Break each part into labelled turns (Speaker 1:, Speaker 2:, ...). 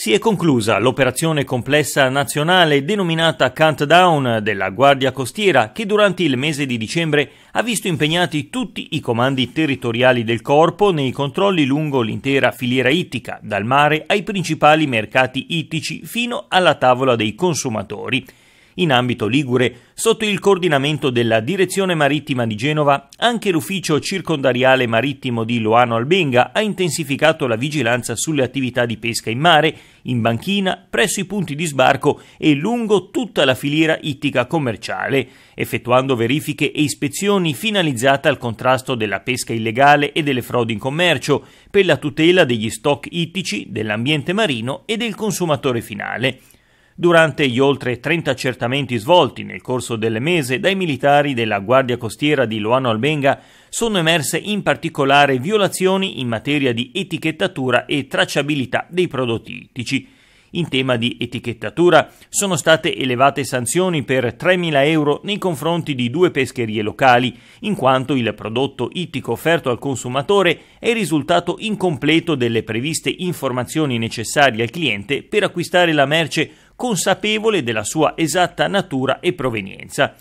Speaker 1: Si è conclusa l'operazione complessa nazionale denominata Countdown della Guardia Costiera che durante il mese di dicembre ha visto impegnati tutti i comandi territoriali del corpo nei controlli lungo l'intera filiera ittica, dal mare ai principali mercati ittici fino alla tavola dei consumatori. In ambito ligure, sotto il coordinamento della Direzione Marittima di Genova, anche l'Ufficio Circondariale Marittimo di Loano Albenga ha intensificato la vigilanza sulle attività di pesca in mare, in banchina, presso i punti di sbarco e lungo tutta la filiera ittica commerciale, effettuando verifiche e ispezioni finalizzate al contrasto della pesca illegale e delle frodi in commercio, per la tutela degli stock ittici, dell'ambiente marino e del consumatore finale. Durante gli oltre 30 accertamenti svolti nel corso del mese dai militari della Guardia Costiera di Loano Albenga sono emerse in particolare violazioni in materia di etichettatura e tracciabilità dei prodotti ittici. In tema di etichettatura sono state elevate sanzioni per 3.000 euro nei confronti di due pescherie locali, in quanto il prodotto ittico offerto al consumatore è risultato incompleto delle previste informazioni necessarie al cliente per acquistare la merce consapevole della sua esatta natura e provenienza.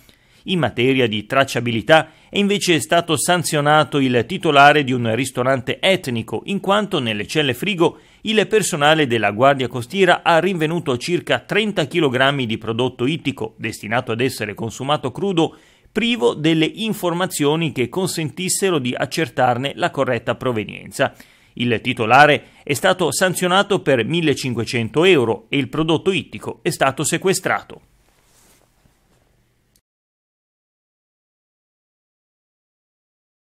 Speaker 1: In materia di tracciabilità è invece stato sanzionato il titolare di un ristorante etnico, in quanto nelle celle frigo il personale della Guardia Costiera ha rinvenuto circa 30 kg di prodotto ittico destinato ad essere consumato crudo privo delle informazioni che consentissero di accertarne la corretta provenienza. Il titolare è stato sanzionato per 1500 euro e il prodotto ittico è stato sequestrato.